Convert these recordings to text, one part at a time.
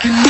can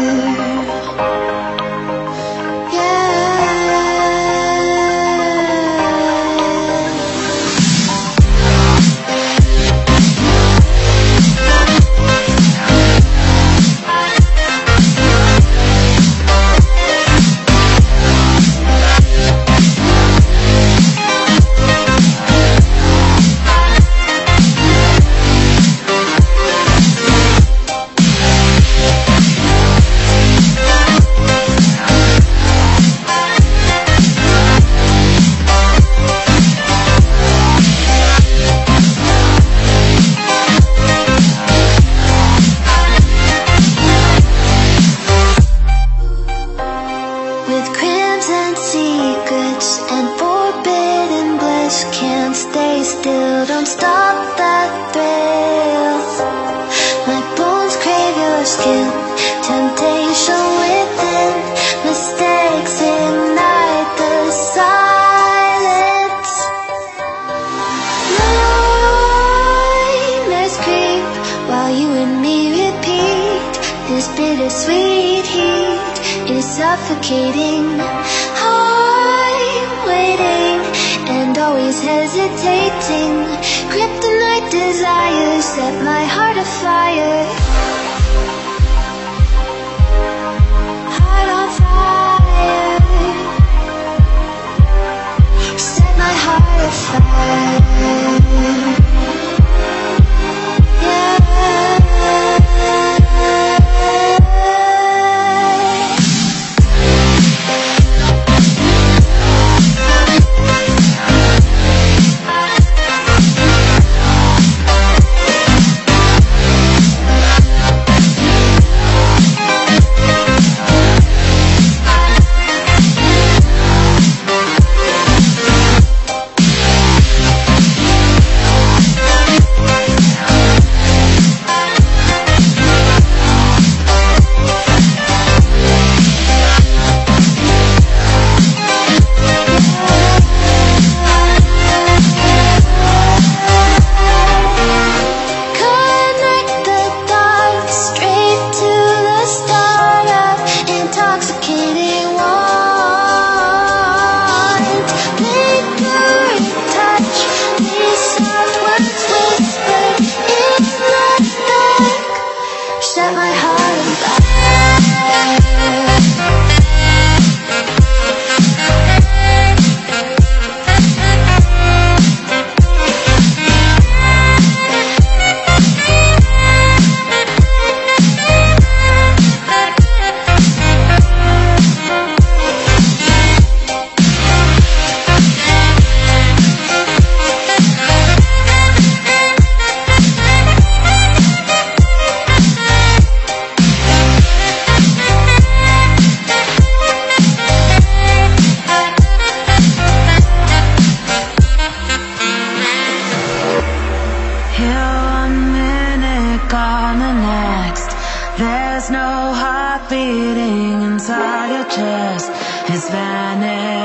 suffocating. on the next. There's no heart beating inside your chest. It's vanished